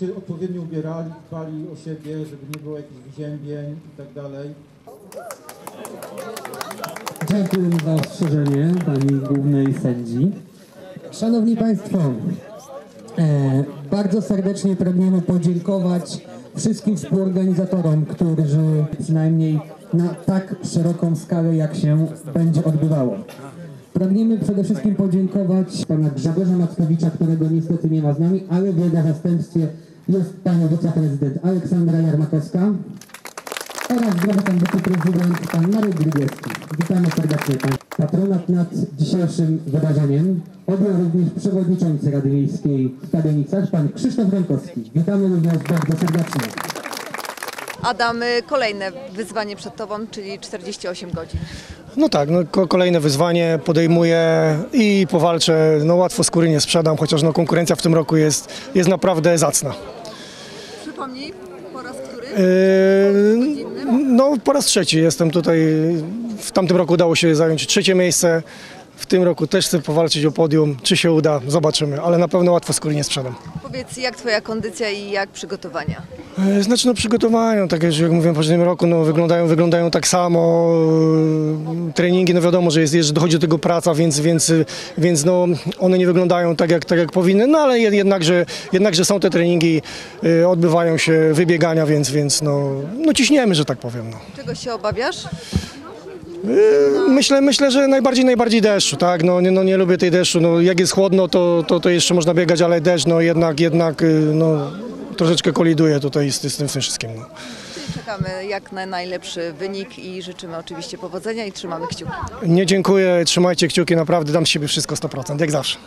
się odpowiednio ubierali, dbali o siebie, żeby nie było jakichś wyziębień i tak dalej. Dziękuję za ostrzeżenie pani głównej sędzi. Szanowni Państwo, e, bardzo serdecznie pragniemy podziękować wszystkim współorganizatorom, którzy przynajmniej na tak szeroką skalę jak się będzie odbywało. Pragniemy przede wszystkim podziękować pana Grzegorza Mackowicza, którego niestety nie ma z nami, ale w jego zastępstwie jest pani wiceprezydent Aleksandra Jarmakowska oraz drugi pan wiceprezydent pan Marek Grygiewski. Witamy serdecznie pan. Patronat nad dzisiejszym wydarzeniem objął również przewodniczący Rady Miejskiej w Tabienicach, pan Krzysztof Rękowski. Witamy również bardzo serdecznie. Adam, kolejne wyzwanie przed Tobą, czyli 48 godzin. No tak, no, ko- kolejne wyzwanie podejmuję i powalczę. No łatwo skóry nie sprzedam, chociaż no, konkurencja w tym roku jest, jest naprawdę zacna. Po raz który? Yy, no po raz trzeci jestem tutaj. W tamtym roku udało się zająć trzecie miejsce. W tym roku też chcę powalczyć o podium. Czy się uda? Zobaczymy, ale na pewno łatwo skóry nie sprzedam. Powiedz, jak Twoja kondycja i jak przygotowania? E, Znaczy no przygotowania, tak jak mówiłem w poprzednim roku, no wyglądają, wyglądają tak samo. E, Treningi, no wiadomo, że jest, jest, że dochodzi do tego praca, więc, więc, więc no one nie wyglądają tak jak, tak jak powinny, no ale jed- jednakże, jednakże są te treningi, e, odbywają się wybiegania, więc, więc no, no ciśniemy, że tak powiem. No. Czego się obawiasz? Myślę, myślę, że najbardziej, najbardziej deszczu, tak, no nie, no nie lubię tej deszczu, no jak jest chłodno, to, to, to jeszcze można biegać, ale deszcz, no jednak, jednak, y, no troszeczkę koliduje tutaj z, z tym wszystkim, no. Czekamy jak na najlepszy wynik i życzymy oczywiście powodzenia i trzymamy kciuki. Nie dziękuję, trzymajcie kciuki, naprawdę dam z siebie wszystko 100%, jak zawsze.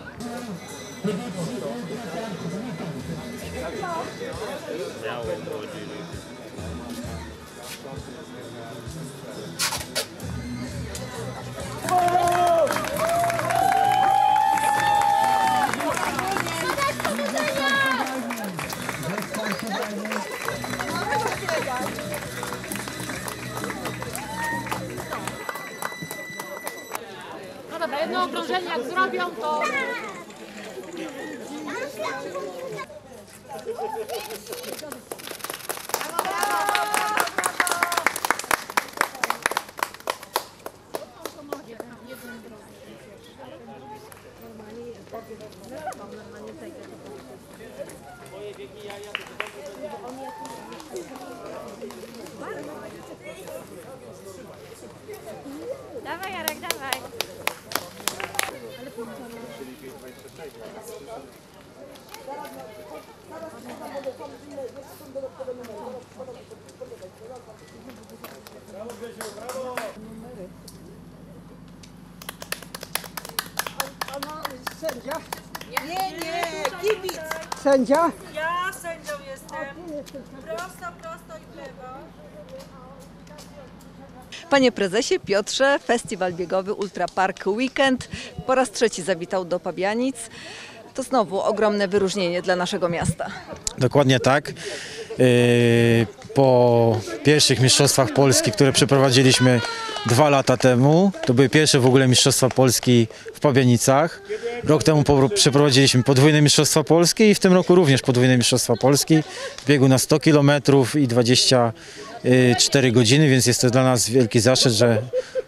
Sędzia? Ja sędzią jestem. Prosto, prosto i w lewo. Panie prezesie Piotrze, festiwal biegowy Ultra Park Weekend po raz trzeci zawitał do Pabianic. To znowu ogromne wyróżnienie dla naszego miasta. Dokładnie tak. Yy, Po pierwszych Mistrzostwach Polski, które przeprowadziliśmy dwa lata temu, to były pierwsze w ogóle Mistrzostwa Polski w Pabianicach. Rok temu przeprowadziliśmy podwójne Mistrzostwa Polski i w tym roku również podwójne Mistrzostwa Polski w biegu na 100 km i 24 godziny, więc jest to dla nas wielki zaszczyt, że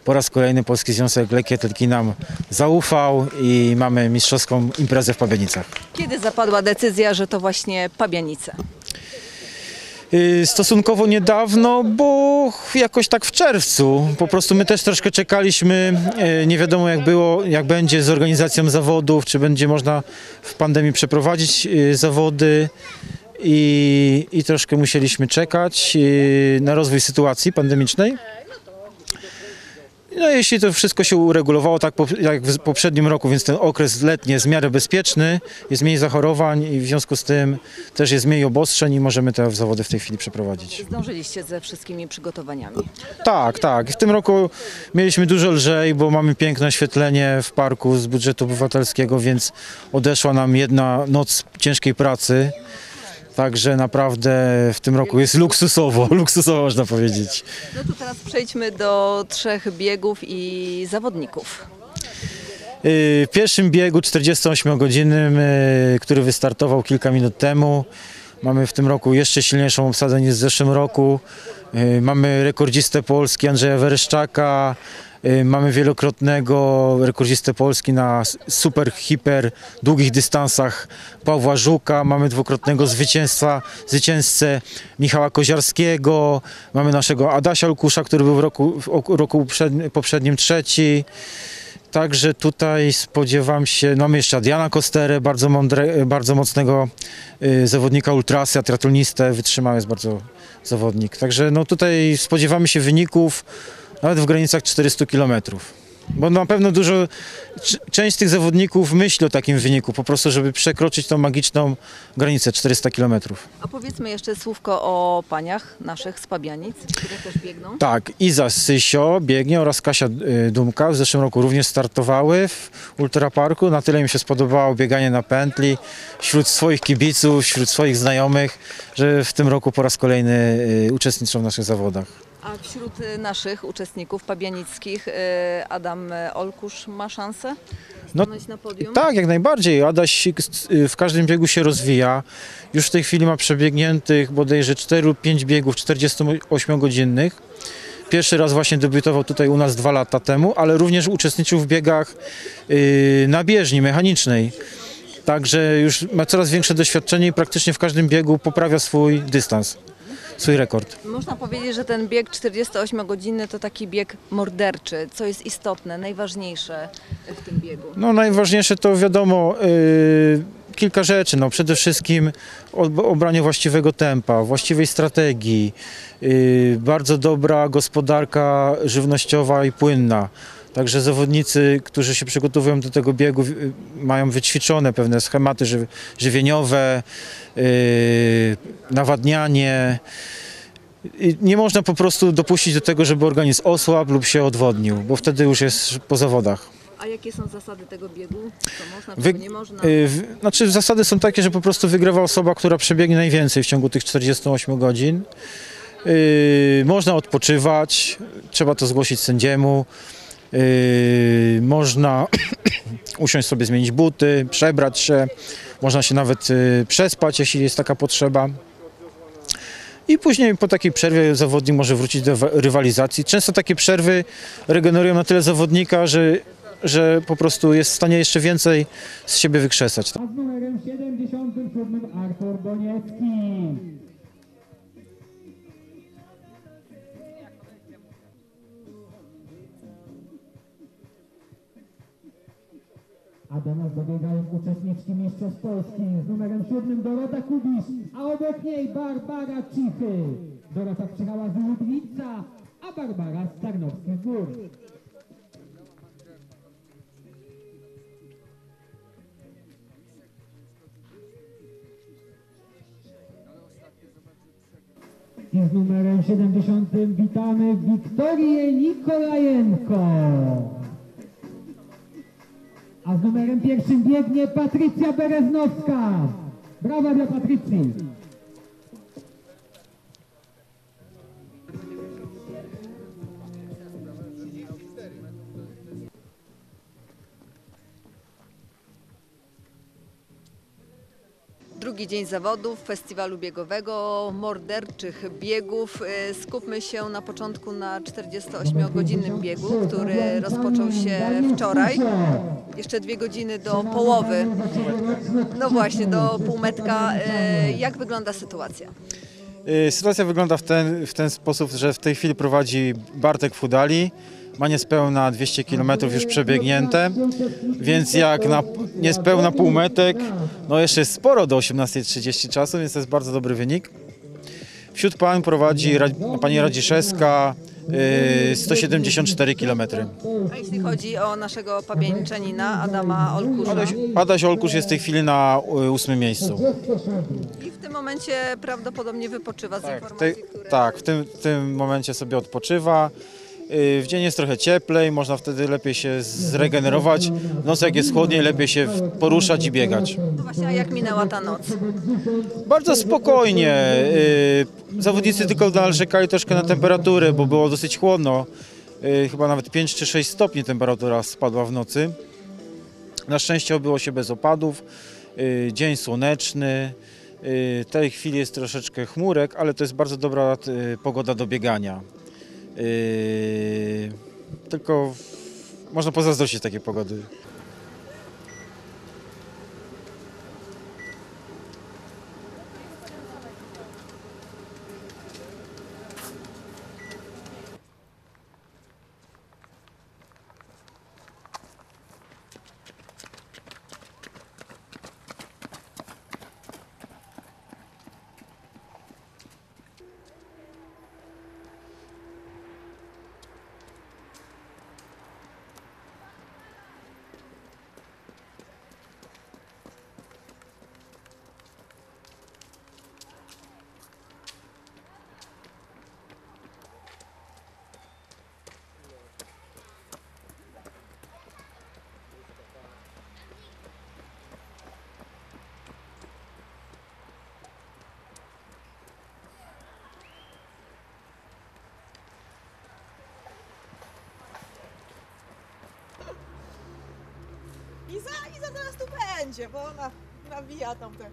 po raz kolejny Polski Związek Lekkiej Atletyki nam zaufał i mamy mistrzowską imprezę w Pabianicach. Kiedy zapadła decyzja, że to właśnie Pabianice? Y, Stosunkowo niedawno, bo jakoś tak w czerwcu. Po prostu my też troszkę czekaliśmy. y, Nie wiadomo jak było, jak będzie z organizacją zawodów, czy będzie można w pandemii przeprowadzić y, zawody. I, I troszkę musieliśmy czekać na rozwój sytuacji pandemicznej. No jeśli to wszystko się uregulowało tak po- jak w poprzednim roku, więc ten okres letni jest w miarę bezpieczny, jest mniej zachorowań i w związku z tym też jest mniej obostrzeń i możemy te zawody w tej chwili przeprowadzić. Zdążyliście ze wszystkimi przygotowaniami. Tak, tak. W tym roku mieliśmy dużo lżej, bo mamy piękne oświetlenie w parku z budżetu obywatelskiego, więc odeszła nam jedna noc ciężkiej pracy. Także naprawdę w tym roku jest luksusowo, luksusowo można powiedzieć. No to teraz przejdźmy do trzech biegów i zawodników. Yy, W pierwszym biegu 48-godzinnym, yy, który wystartował kilka minut temu, Mamy w tym roku jeszcze silniejszą obsadę niż w zeszłym roku. Y, Mamy rekordzistę Polski Andrzeja Wereszczaka. Y, Mamy wielokrotnego rekordzistę Polski na super, hiper długich dystansach Pawła Żuka. Mamy dwukrotnego zwycięstwa, zwycięzcę Michała Koziarskiego. Mamy naszego Adasia Olkusza, który był w roku, w ok- roku poprzedni- poprzednim trzeci. Także tutaj spodziewam się, no mamy jeszcze Adriana Kosterę, bardzo, mądre, bardzo mocnego y, zawodnika ultrasy, triatlonistę, wytrzymały jest bardzo zawodnik. Także no tutaj spodziewamy się wyników nawet w granicach 400 kilometrów. Bo na pewno dużo, część tych zawodników myśli o takim wyniku, po prostu żeby przekroczyć tą magiczną granicę 400 kilometrów. A powiedzmy jeszcze słówko o paniach naszych z Pabianic, które też biegną. Tak, Iza Sysio biegnie oraz Kasia y, Dumka w zeszłym roku również startowały w Ultraparku. Na tyle im się spodobało bieganie na pętli wśród swoich kibiców, wśród swoich znajomych, że w tym roku po raz kolejny y, uczestniczą w naszych zawodach. A wśród y, naszych uczestników pabianickich y, Adam y, Olkusz ma szansę No, stanąć na podium? Tak, jak najbardziej. Adaś w każdym biegu się rozwija. Już w tej chwili ma przebiegniętych bodajże 4 lub 5 biegów 48-godzinnych. Pierwszy raz właśnie debiutował tutaj u nas dwa lata temu, ale również uczestniczył w biegach na bieżni mechanicznej. Także już ma coraz większe doświadczenie i praktycznie w każdym biegu poprawia swój dystans, swój rekord. Można powiedzieć, że ten bieg 48-godzinny to taki bieg morderczy. Co jest istotne, najważniejsze w tym biegu? No najważniejsze to wiadomo y, kilka rzeczy. No, przede wszystkim ob- obranie właściwego tempa, właściwej strategii, y, bardzo dobra gospodarka żywnościowa i płynna. Także zawodnicy, którzy się przygotowują do tego biegu, y, mają wyćwiczone pewne schematy ży- żywieniowe, y, nawadnianie. I Nie można po prostu dopuścić do tego, żeby organizm osłabł lub się odwodnił, bo wtedy już jest po zawodach. A jakie są zasady tego biegu? Co można, Wy- nie można? Y, w- Znaczy zasady są takie, że po prostu wygrywa osoba, która przebiegnie najwięcej w ciągu tych 48 godzin. Można odpoczywać, trzeba to zgłosić sędziemu. Y, Można usiąść sobie, zmienić buty, przebrać się. Można się nawet y, przespać, jeśli jest taka potrzeba. I później po takiej przerwie zawodnik może wrócić do wa- rywalizacji. Często takie przerwy regenerują na tyle zawodnika, że, że po prostu jest w stanie jeszcze więcej z siebie wykrzesać. A z numerem 77 Artur Doniecki. A do nas dobiegają uczestniczki Mistrzostw Polski z numerem 7 Dorota Kubisz, a obok niej Barbara Cichy. Dorota przyjechała z Ludwica, a Barbara z Tarnowskich Gór. I z numerem 70 witamy Wiktorię Nikolajenko. A z numerem pierwszym biegnie Patrycja Bereznowska. Brawa dla Patrycji. Drugi dzień zawodów, festiwalu biegowego, morderczych biegów. Y, Skupmy się na początku na 48-godzinnym biegu, który rozpoczął się wczoraj. Jeszcze dwie godziny do połowy. No właśnie, do półmetka. Y, Jak wygląda sytuacja? Y, Sytuacja wygląda w ten, w ten sposób, że w tej chwili prowadzi Bartek Fudali. Ma niespełna 200 km już przebiegnięte, więc jak na niespełna półmetek, no jeszcze jest sporo do 18.30 czasu, więc to jest bardzo dobry wynik. Wśród pań prowadzi pani Radziszewska y, 174 km. A jeśli chodzi o naszego pabieńczanina Adama Olkusza? Adaś, Adaś Olkusz jest w tej chwili na y, ósmym miejscu. I w tym momencie prawdopodobnie wypoczywa z Tak, informacji, tej, które... tak, w tym, w tym momencie sobie odpoczywa. Y, W dzień jest trochę cieplej, można wtedy lepiej się zregenerować. W nocy jak jest chłodniej, lepiej się poruszać i biegać. No właśnie, a jak minęła ta noc? Bardzo spokojnie. y, Zawodnicy tylko narzekali troszkę na temperaturę, bo było dosyć chłodno. Y, Chyba nawet 5 czy 6 stopni temperatura spadła w nocy. Na szczęście obyło się bez opadów. Dzień słoneczny. W tej chwili jest troszeczkę chmurek, ale to jest bardzo dobra pogoda do biegania. Y, Tylko można pozazdrościć takiej pogody. Iza, Iza zaraz tu będzie, bo ona nawija tam te.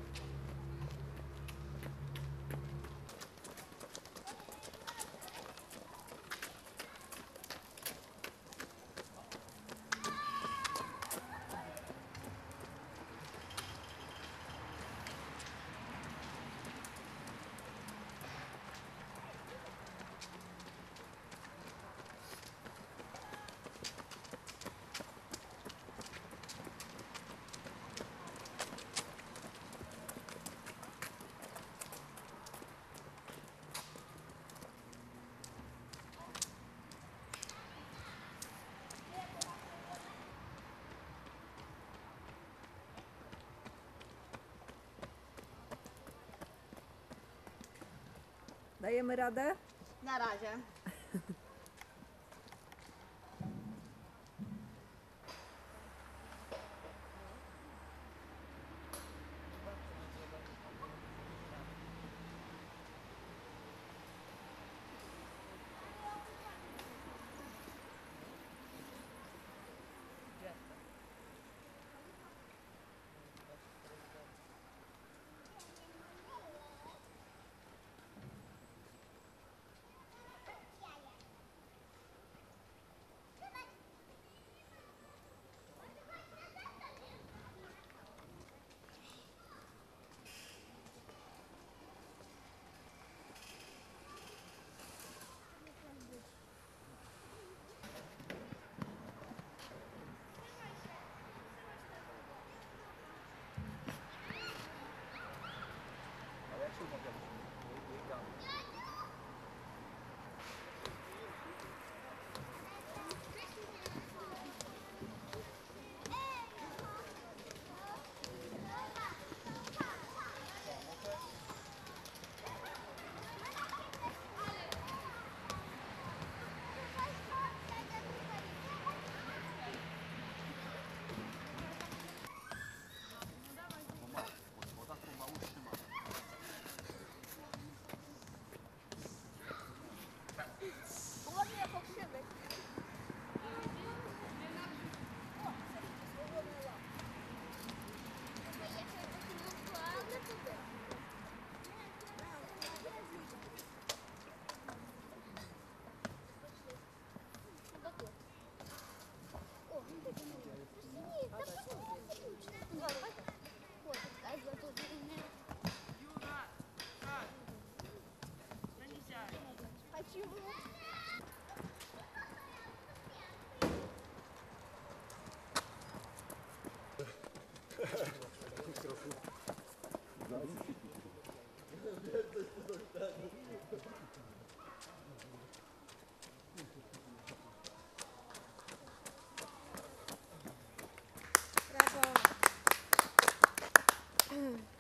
Dajemy radę? Na razie.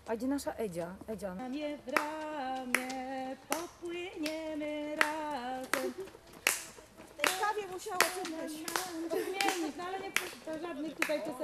A gdzie nasza Edzia? Edzia. Ramię w ramię popłyniemy razem. W tej kawie musiało coś być. Zmienić, no ale nie to żadnych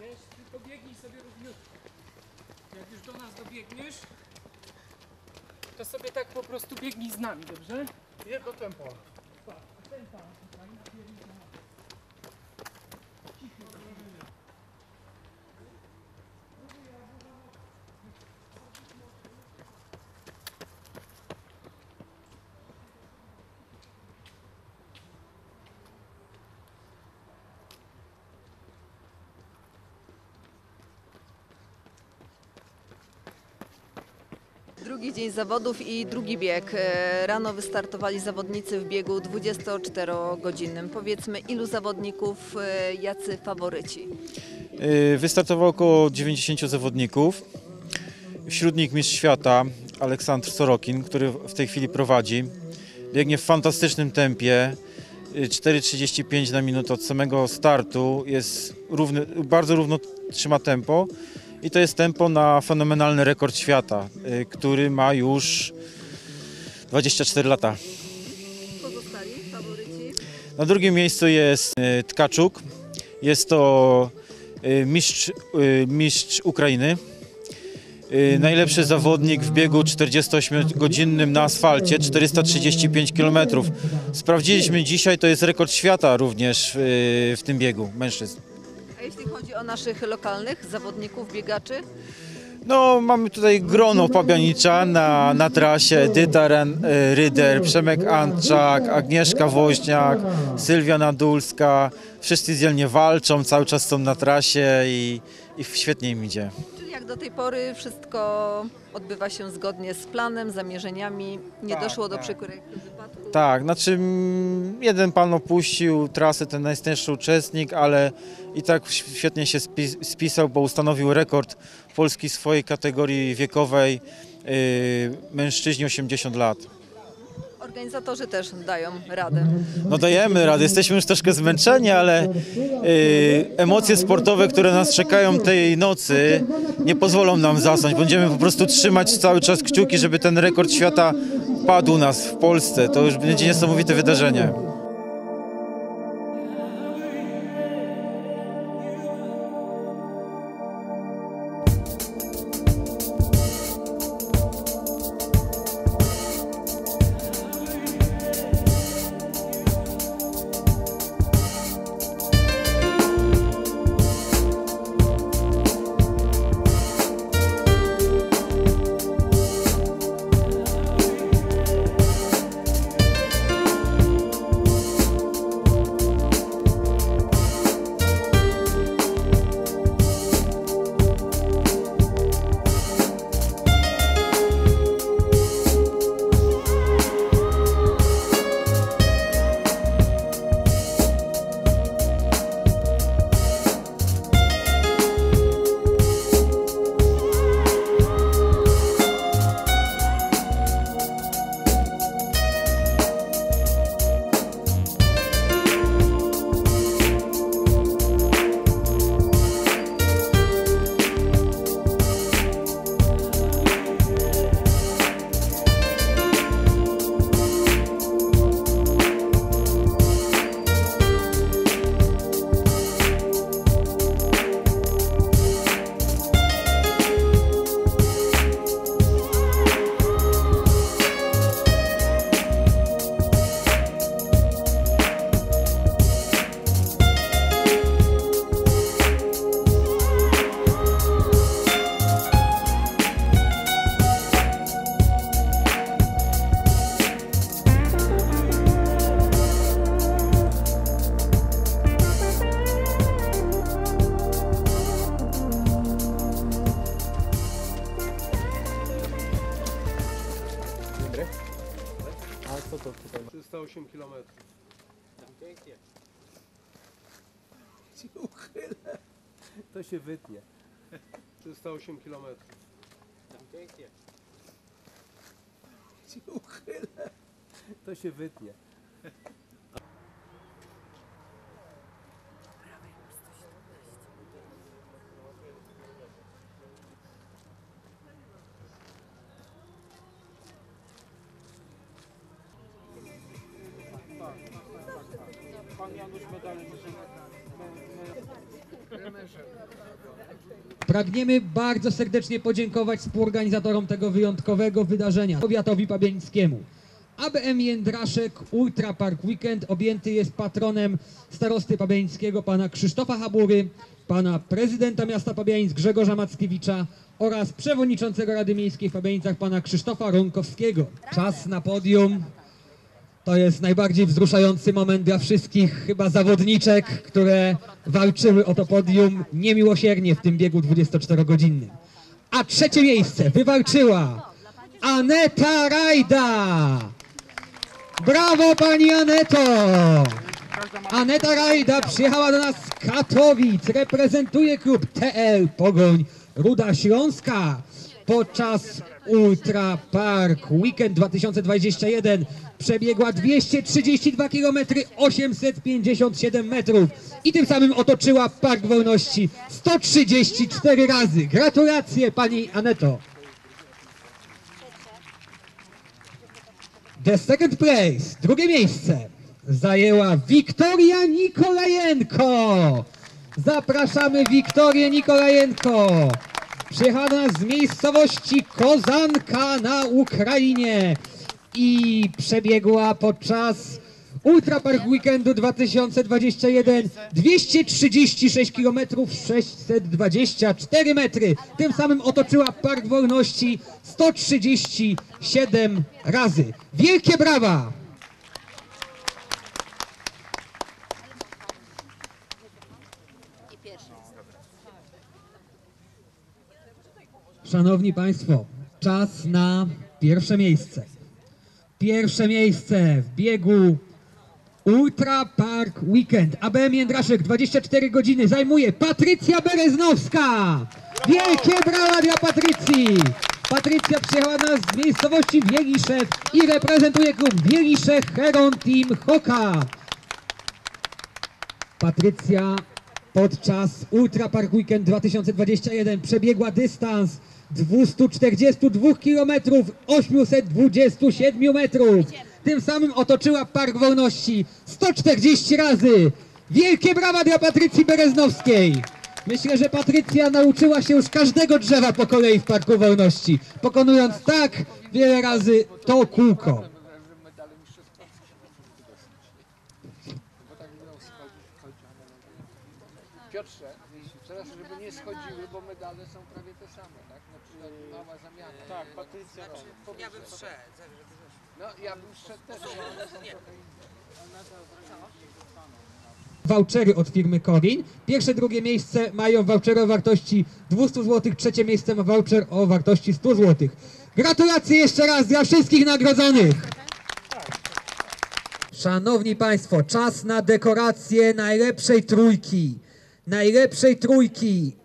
Wiesz, tylko biegnij sobie równiutko. Jak już do nas dobiegniesz, to sobie tak po prostu biegnij z nami, dobrze? Jego tempo. Drugi dzień zawodów i drugi bieg. E, Rano wystartowali zawodnicy w biegu 24-godzinnym. Powiedzmy, ilu zawodników, e, jacy faworyci? Y, Wystartowało około 90 zawodników. Wśród nich mistrz świata Aleksandr Sorokin, który w tej chwili prowadzi. Biegnie w fantastycznym tempie. y, 4,35 na minutę od samego startu. Jest równy, bardzo równo trzyma tempo. I to jest tempo na fenomenalny rekord świata, y, który ma już 24 lata. Pozostali faworyci? Na drugim miejscu jest y, Tkaczuk. Jest to y, mistrz, mistrz Ukrainy. Najlepszy zawodnik w biegu 48-godzinnym na asfalcie, 435 km. Sprawdziliśmy dzisiaj, to jest rekord świata również w tym biegu mężczyzn. Jeśli chodzi o naszych lokalnych zawodników, biegaczy? No, mamy tutaj grono Pabianicza na, na trasie, Edyta y, Ryder, Przemek Antczak, Agnieszka Woźniak, Sylwia Nadulska. Wszyscy dzielnie walczą, cały czas są na trasie i, i świetnie im idzie. Jak do tej pory wszystko odbywa się zgodnie z planem, zamierzeniami, nie Tak, doszło do tak. przykrych wypadków? Tak, znaczy mm, jeden pan opuścił trasę, ten najstęższy uczestnik, ale i tak świetnie się spi- spisał, bo ustanowił rekord Polski w swojej kategorii wiekowej yy, mężczyźni 80 lat. Organizatorzy też dają radę. No dajemy radę, jesteśmy już troszkę zmęczeni, ale yy, emocje sportowe, które nas czekają tej nocy, nie pozwolą nam zasnąć. Będziemy po prostu trzymać cały czas kciuki, żeby ten rekord świata padł u nas w Polsce. To już będzie niesamowite wydarzenie. się wytnie. Pragniemy bardzo serdecznie podziękować współorganizatorom tego wyjątkowego wydarzenia, powiatowi pabieńskiemu. ABM Jędraszek Ultra Park Weekend objęty jest patronem starosty pabianickiego pana Krzysztofa Habury, pana prezydenta miasta Pabianic Grzegorza Mackiewicza oraz przewodniczącego Rady Miejskiej w Pabianicach pana Krzysztofa Ronkowskiego. Czas na podium. To jest najbardziej wzruszający moment dla wszystkich chyba zawodniczek, które walczyły o to podium niemiłosiernie w tym biegu 24-godzinnym. A trzecie miejsce wywalczyła Aneta Rajda. Brawo pani Aneto! Aneta Rajda przyjechała do nas z Katowic, reprezentuje klub TL Pogoń Ruda Śląska. Podczas Ultra Park Weekend 2021 przebiegła 232 km 857 metrów i tym samym otoczyła Park Wolności 134 razy. Gratulacje pani Aneto. The second place, drugie miejsce, zajęła Wiktoria Nikolajenko. Zapraszamy Wiktorię Nikolajenko. Nas z miejscowości Kozanka na Ukrainie i przebiegła podczas Ultra Park Weekendu 2021 236 km 624 metry. Tym samym otoczyła Park Wolności 137 razy. Wielkie brawa! Szanowni Państwo, czas na pierwsze miejsce. Pierwsze miejsce w biegu Ultra Park Weekend. ABM Jędraszek 24 godziny zajmuje Patrycja Bereznowska. Wielkie brawa dla Patrycji. Patrycja przyjechała nas z miejscowości Wieliszew i reprezentuje klub Wielisze Heron Team Hoka. Patrycja podczas Ultra Park Weekend 2021 przebiegła dystans 242 km 827 metrów. Tym samym otoczyła Park Wolności 140 razy. Wielkie brawa dla Patrycji Bereznowskiej. Myślę, że Patrycja nauczyła się już każdego drzewa po kolei w Parku Wolności, pokonując tak wiele razy to kółko. Piotrze, teraz żeby nie schodziły, bo medale są prawie te same, tak? Na przykład mała zamiana. Tak, Patrycja. Ja bym szedł. Ja bym szedł też, ale one są trochę inne. Vouchery od firmy Korin. Pierwsze, drugie miejsce mają vouchery o wartości 200 zł, trzecie miejsce ma voucher o wartości 100 zł. Gratulacje jeszcze raz dla wszystkich nagrodzonych. Szanowni Państwo, czas na dekorację najlepszej trójki. Najlepszej trójki.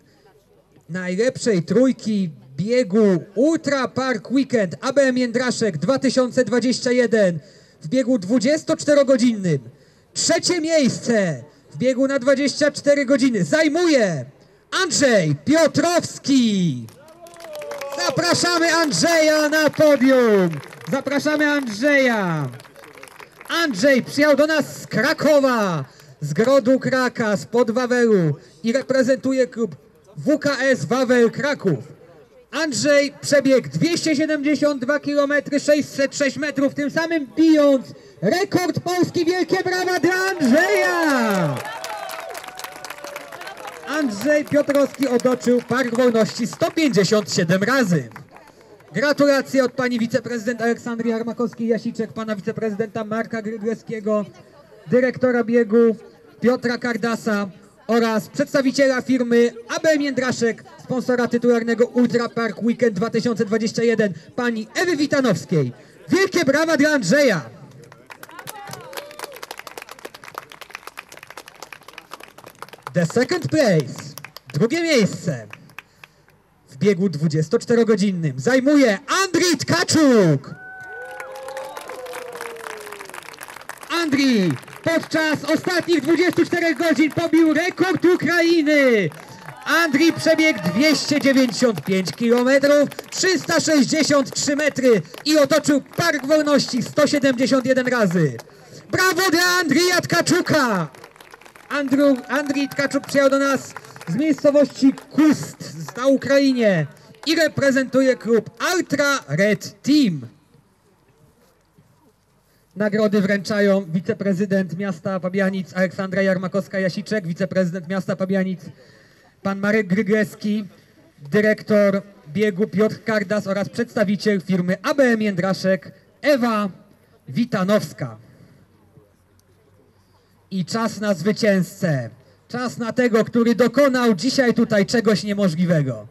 Najlepszej trójki biegu Ultra Park Weekend ABM Jędraszek 2021 w biegu 24-godzinnym. Trzecie miejsce w biegu na 24 godziny zajmuje Andrzej Piotrowski. Zapraszamy Andrzeja na podium. Zapraszamy Andrzeja. Andrzej przyjechał do nas z Krakowa, z Grodu Kraka, spod Wawelu i reprezentuje klub WKS Wawel Kraków. Andrzej przebiegł 272 km 606 metrów, tym samym bijąc rekord Polski. Wielkie brawa dla Andrzeja! Andrzej Piotrowski otoczył Park Wolności 157 razy. Gratulacje od pani wiceprezydent Aleksandry Armakowskiej-Jasiczek, pana wiceprezydenta Marka Grygleskiego, dyrektora biegu Piotra Kardasa oraz przedstawiciela firmy ABM Jędraszek, sponsora tytularnego Ultra Park Weekend 2021, pani Ewy Witanowskiej. Wielkie brawa dla Andrzeja! The second place, drugie miejsce w biegu 24-godzinnym zajmuje Andrii Tkaczuk. Andrii podczas ostatnich 24 godzin pobił rekord Ukrainy. Andrii przebiegł 295 km, 363 metry i otoczył Park Wolności 171 razy. Brawo dla Andrija Tkaczuka! Andrii Tkaczuk przyjechał do nas z miejscowości Kust na Ukrainie i reprezentuje klub Ultra Red Team. Nagrody wręczają wiceprezydent miasta Pabianic Aleksandra Jarmakowska-Jasiczek, wiceprezydent miasta Pabianic pan Marek Grygleski, dyrektor biegu Piotr Kardas oraz przedstawiciel firmy ABM Jędraszek Ewa Witanowska. I czas na zwycięzcę. Czas na tego, który dokonał dzisiaj tutaj czegoś niemożliwego.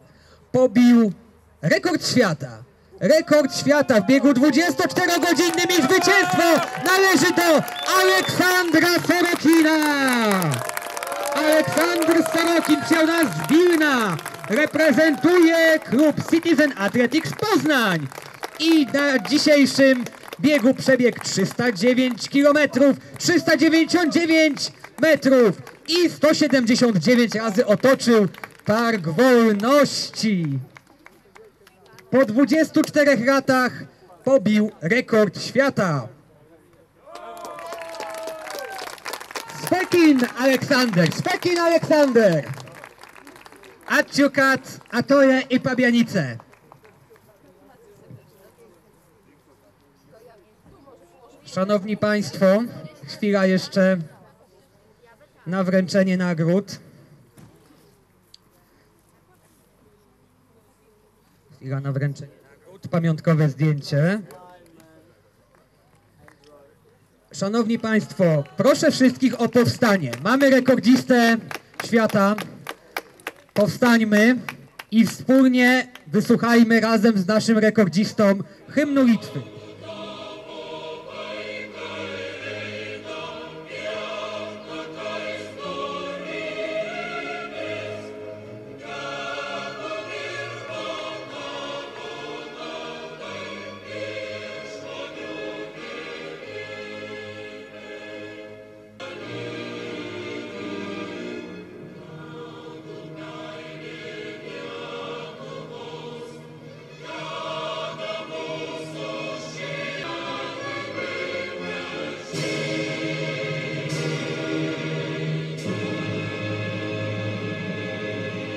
Pobił rekord świata. Rekord świata w biegu 24-godzinnym i zwycięstwo należy do Aleksandra Sorokina. Aleksandr Sorokin przyjął z Wilna. Reprezentuje klub Citizen Athletics Poznań. I na dzisiejszym biegu przebieg 309 km, 399 metrów i 179 razy otoczył Park Wolności. Po 24 latach pobił rekord świata. Spekin Aleksander, Spekin Aleksander. Aciukat, Atoje i Pabianice. Szanowni Państwo, chwila jeszcze na wręczenie nagród. Chwila na wręczenie nagród, pamiątkowe zdjęcie. Szanowni Państwo, proszę wszystkich o powstanie. Mamy rekordzistę świata. Powstańmy i wspólnie wysłuchajmy razem z naszym rekordzistą hymnu Litwy.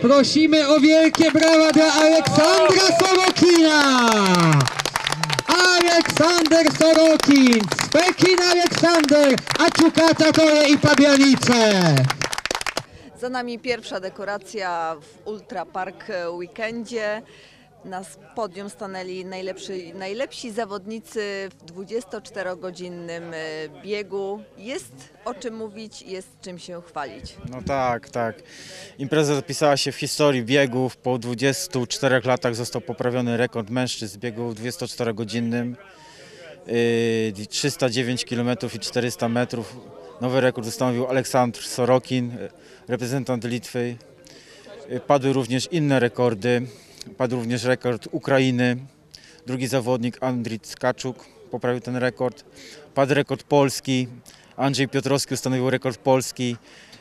Prosimy o wielkie brawa dla Aleksandra Sorokina! Aleksander Sorokin, Spekin Aleksander, Aciukata Tore i Pabianice. Za nami pierwsza dekoracja w Ultra Park Weekendzie. Na podium stanęli najlepsi, najlepsi zawodnicy w 24-godzinnym e, biegu. Jest o czym mówić, jest czym się chwalić. No tak, tak. Impreza zapisała się w historii biegów. Po 24 latach został poprawiony rekord mężczyzn biegu 24-godzinnym. Yy, 309 km i 400 metrów. Nowy rekord ustanowił Aleksandr Sorokin, reprezentant Litwy. Yy, Padły również inne rekordy. Padł również rekord Ukrainy. Drugi zawodnik Andrii Tkaczuk poprawił ten rekord. Padł rekord Polski. Andrzej Piotrowski ustanowił rekord Polski.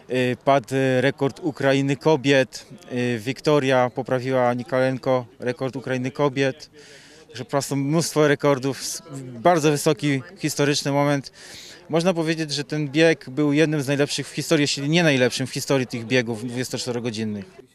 Y, Padł rekord Ukrainy kobiet. Y, Wiktoria poprawiła Nikalenko rekord Ukrainy kobiet. Także po prostu mnóstwo rekordów. Bardzo wysoki historyczny moment. Można powiedzieć, że ten bieg był jednym z najlepszych w historii, jeśli nie najlepszym w historii tych biegów 24-godzinnych.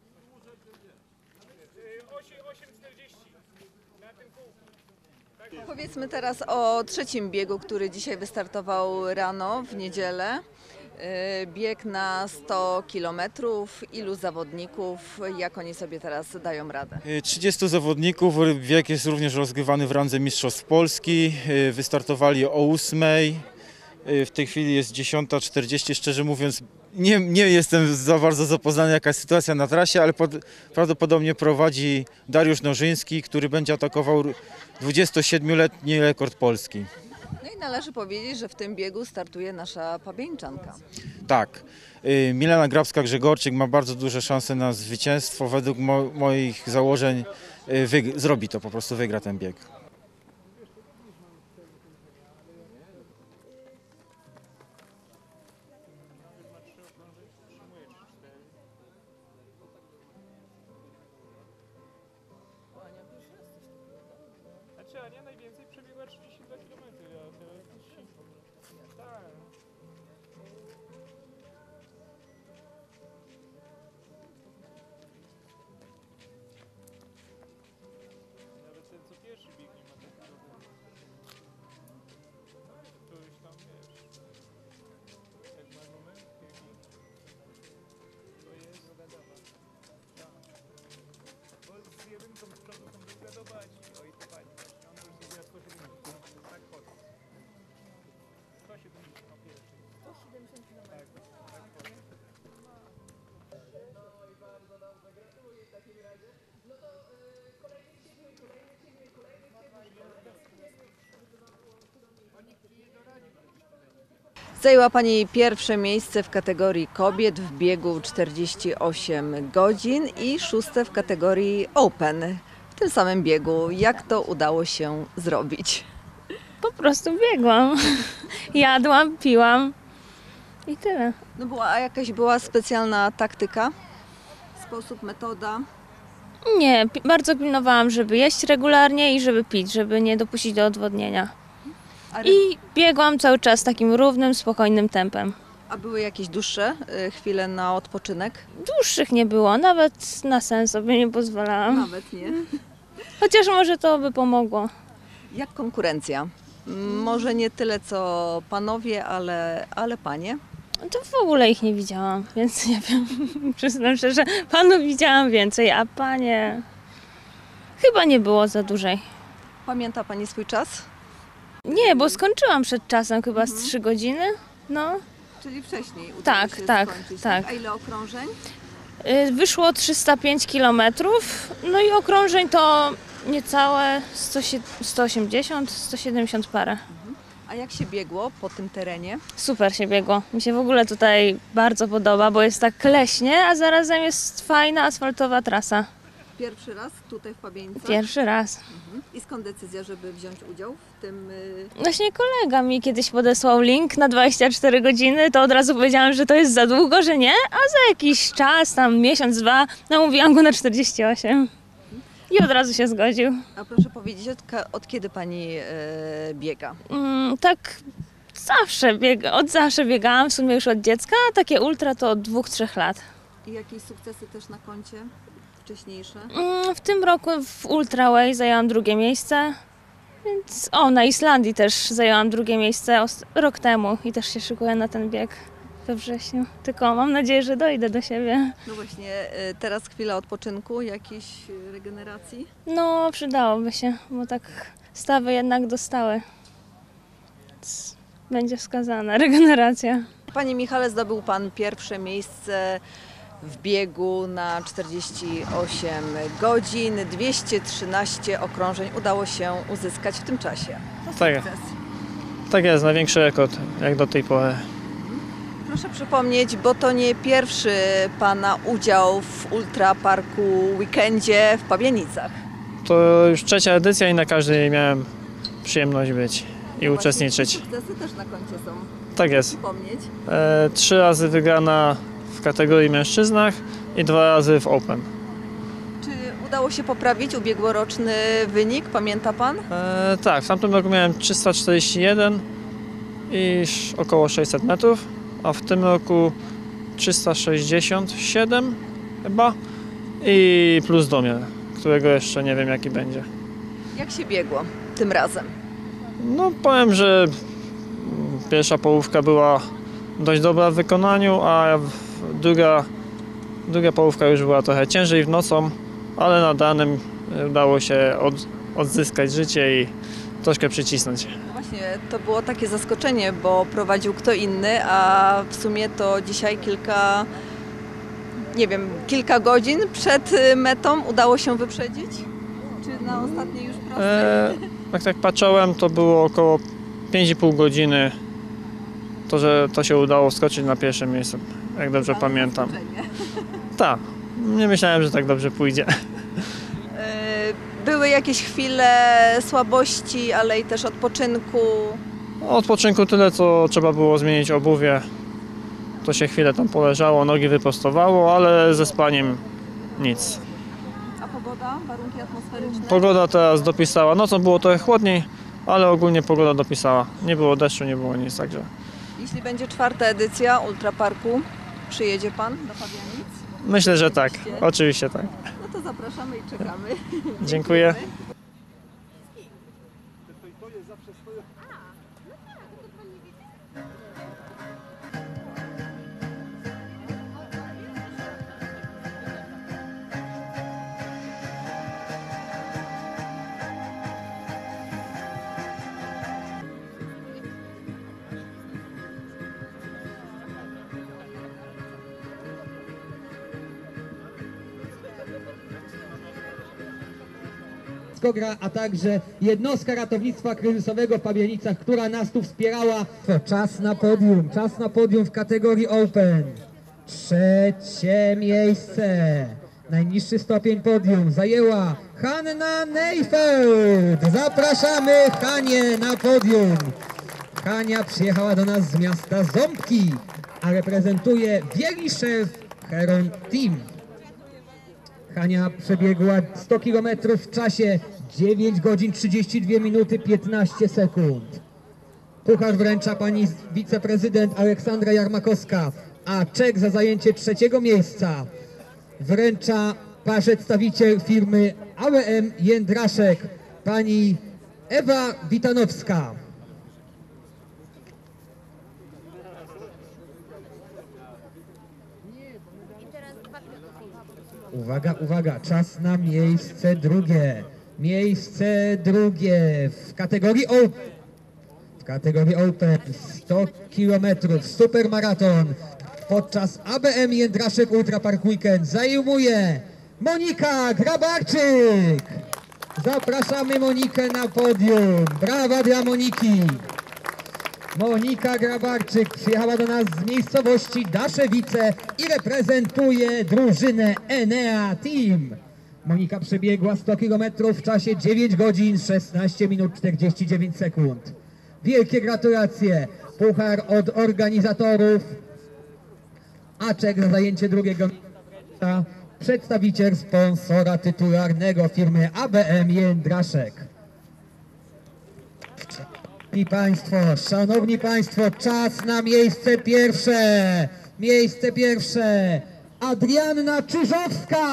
8,40 na tym kółku. Powiedzmy teraz o trzecim biegu, który dzisiaj wystartował rano w niedzielę. E, Bieg na 100 kilometrów, ilu zawodników, jak oni sobie teraz dają radę? Y, 30 zawodników, wiek jest również rozgrywany w randze Mistrzostw Polski. Wystartowali o 8. Y, W tej chwili jest 10.40. Szczerze mówiąc, nie, nie jestem za bardzo zapoznany, jaka jest sytuacja na trasie, ale pod, prawdopodobnie prowadzi Dariusz Nożyński, który będzie atakował 27-letni rekord Polski. No i należy powiedzieć, że w tym biegu startuje nasza pabieńczanka. Tak. Y, Milena Grabska-Grzegorczyk ma bardzo duże szanse na zwycięstwo. Według mo- moich założeń y, zrobi to, po prostu wygra ten bieg. Zajęła Pani pierwsze miejsce w kategorii kobiet w biegu 48 godzin i szóste w kategorii Open w tym samym biegu. Jak to udało się zrobić? Po prostu biegłam. Jadłam, piłam i tyle. No była, a jakaś była specjalna taktyka? Sposób, metoda? Nie, bardzo pilnowałam, żeby jeść regularnie i żeby pić, żeby nie dopuścić do odwodnienia. I biegłam cały czas takim równym, spokojnym tempem. a były jakieś dłuższe y, chwile na odpoczynek? Dłuższych nie było, nawet na sen sobie nie pozwalałam. Nawet nie. Chociaż może to by pomogło. Jak konkurencja? M, Może nie tyle co panowie, ale, ale panie. To w ogóle ich nie widziałam, więc nie wiem. Przyznam szczerze, panów widziałam więcej, a panie chyba nie było za dużej. Pamięta pani swój czas? Nie, bo skończyłam przed czasem chyba z trzy godziny. No, Czyli wcześniej udało Tak, się tak, skończyć, tak. A ile okrążeń? Y, Wyszło 305 km, no i okrążeń to niecałe 100, 180, 170 parę. A jak się biegło po tym terenie? Super się biegło. Mi się w ogóle tutaj bardzo podoba, bo jest tak leśnie, a zarazem jest fajna asfaltowa trasa. Pierwszy raz tutaj w Pabieńcach? Pierwszy raz. I skąd decyzja, żeby wziąć udział w tym? y, Właśnie kolega mi kiedyś podesłał link na 24 godziny, to od razu powiedziałam, że to jest za długo, że nie, a za jakiś czas, tam miesiąc, dwa, namówiłam go na 48. I od razu się zgodził. A proszę powiedzieć, od, od kiedy pani e, biega? Mm, tak zawsze biega, od zawsze biegałam, w sumie już od dziecka, a takie ultra to od dwóch, trzech lat. I jakieś sukcesy też na koncie wcześniejsze? Mm, w tym roku w Ultraway zajęłam drugie miejsce. Więc o, na Islandii też zajęłam drugie miejsce rok temu i też się szykuję na ten bieg we wrześniu. Tylko mam nadzieję, że dojdę do siebie. No właśnie, e, teraz chwila odpoczynku, jakiejś e, regeneracji? No, przydałoby się, bo tak stawy jednak dostały. Więc będzie wskazana regeneracja. Panie Michale, zdobył Pan pierwsze miejsce w biegu na 48 godzin, 213 okrążeń udało się uzyskać w tym czasie. Tak, Sukces. tak jest, największy rekord jak do tej pory. Proszę przypomnieć, bo to nie pierwszy Pana udział w Ultra Parku Weekendzie w Pabienicach. To już trzecia edycja i na każdej miałem przyjemność być i uczestniczyć. Sukcesy też na koncie są, Tak jest. przypomnieć. E, trzy razy wygrana w kategorii mężczyznach i dwa razy w Open. Czy udało się poprawić ubiegłoroczny wynik, pamięta Pan? E, tak, w tamtym roku miałem 341 i około 600 metrów, a w tym roku 367 chyba i plus domiar, którego jeszcze nie wiem jaki będzie. Jak się biegło tym razem? No powiem, że pierwsza połówka była dość dobra w wykonaniu, a druga, druga połówka już była trochę ciężej w nocą, ale na danym udało się od, odzyskać życie i troszkę przycisnąć. Właśnie to było takie zaskoczenie, bo prowadził kto inny, a w sumie to dzisiaj kilka, nie wiem, kilka godzin przed y, metą udało się wyprzedzić? Czy na ostatniej już prostej? E, jak tak patrzyłem, to było około 5,5 godziny. To, że to się udało wskoczyć na pierwsze miejsce, jak dobrze pamiętam. Tak, nie myślałem, że tak dobrze pójdzie. Y, Były jakieś chwile słabości, ale i też odpoczynku. Odpoczynku tyle, co trzeba było zmienić obuwie. To się chwilę tam poleżało, nogi wyprostowało, ale ze spaniem nic. A pogoda, warunki atmosferyczne? Pogoda teraz dopisała. Nocą było trochę chłodniej, ale ogólnie pogoda dopisała. Nie było deszczu, nie było nic, także Jeśli będzie czwarta edycja Ultraparku, przyjedzie Pan do Fabianic? myślę, że tak. Oczywiście tak. No to zapraszamy i czekamy. Dziękuję. Skogra, a także jednostka ratownictwa kryzysowego w Pabianicach, która nas tu wspierała. Czas na podium, czas na podium w kategorii Open. Trzecie miejsce. Najniższy stopień podium zajęła Hanna Neifeld. Zapraszamy Hanie na podium. Hania przyjechała do nas z miasta Ząbki, a reprezentuje Wieliszew Heron Team. Hania przebiegła 100 km w czasie 9 godzin 32 minuty 15 sekund. Puchar wręcza pani wiceprezydent Aleksandra Jarmakowska, a czek za zajęcie trzeciego miejsca wręcza przedstawiciel firmy AWM Jędraszek, pani Ewa Witanowska. Uwaga, uwaga, czas na miejsce drugie. Miejsce drugie w kategorii Open. W kategorii Open 100 km supermaraton podczas ABM Jędraszek Ultra Park Weekend zajmuje Monika Grabarczyk. Zapraszamy Monikę na podium. Brawa dla Moniki. Monika Grabarczyk przyjechała do nas z miejscowości Daszewice i reprezentuje drużynę Enea Team. Monika przebiegła 100 km w czasie 9 godzin 16 minut 49 sekund. Wielkie gratulacje. Puchar od organizatorów. Aczek za zajęcie drugiego miejsca. Przedstawiciel sponsora tytularnego firmy ABM Jędraszek. Szanowni Państwo, Szanowni Państwo, czas na miejsce pierwsze. Miejsce pierwsze. Adrianna Czyżowska.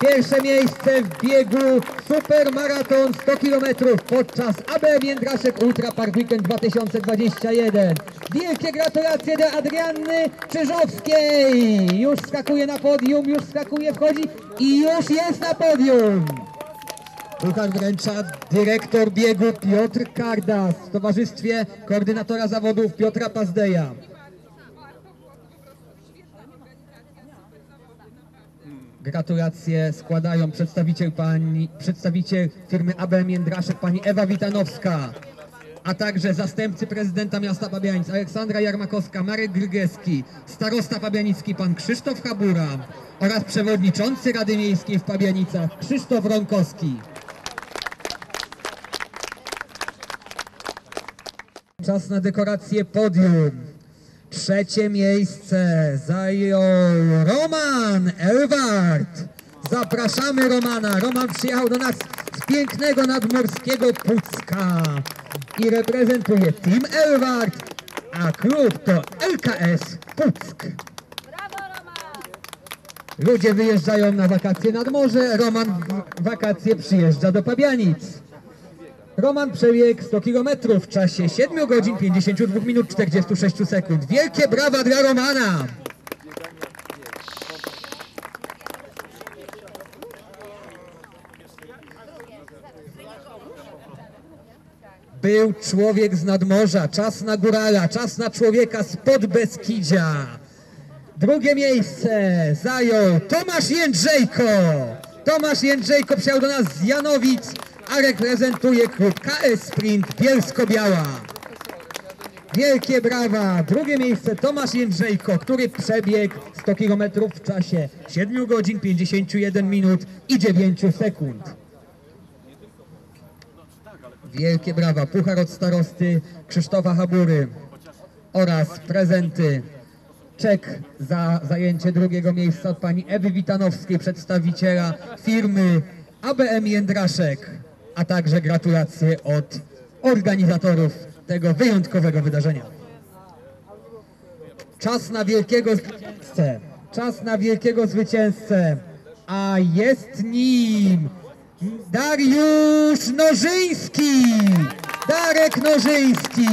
Pierwsze miejsce w biegu Supermaraton 100 km podczas ABM Jędraszek Ultra Park Weekend 2021. Wielkie gratulacje dla Adrianny Czyżowskiej. Już skakuje na podium, już skakuje, wchodzi i już jest na podium. Puchar wręcza dyrektor biegu Piotr Kardas w towarzystwie koordynatora zawodów Piotra Pazdeja. Gratulacje składają przedstawiciel, pani, przedstawiciel firmy ABM Jędraszek, pani Ewa Witanowska, a także zastępcy prezydenta miasta Pabianic Aleksandra Jarmakowska, Marek Grygeski, starosta pabianicki pan Krzysztof Habura oraz przewodniczący Rady Miejskiej w Pabianicach Krzysztof Ronkowski. Czas na dekorację podium. Trzecie miejsce zajął Roman Elwart. Zapraszamy Romana. Roman przyjechał do nas z pięknego nadmorskiego Pucka i reprezentuje Team Elwart, a klub to LKS Puck. Ludzie wyjeżdżają na wakacje nad morze, Roman wakacje przyjeżdża do Pabianic. Roman przebiegł 100 km w czasie 7 godzin 52 minut 46 sekund. Wielkie brawa dla Romana! Był człowiek z nadmorza, czas na górala, czas na człowieka spod Beskidzia. Drugie miejsce zajął Tomasz Jędrzejko. Tomasz Jędrzejko przyjechał do nas z Janowic, a reprezentuje klub KS Sprint Bielsko-Biała. Wielkie brawa! Drugie miejsce Tomasz Jędrzejko, który przebiegł 100 km w czasie 7 godzin 51 minut i 9 sekund. Wielkie brawa! Puchar od starosty Krzysztofa Habury oraz prezenty. Czek za zajęcie drugiego miejsca od pani Ewy Witanowskiej, przedstawiciela firmy ABM Jędraszek, a także gratulacje od organizatorów tego wyjątkowego wydarzenia. Czas na wielkiego zwycięzcę. Czas na wielkiego zwycięzcę. A jest nim Dariusz Nożyński. Darek Nożyński.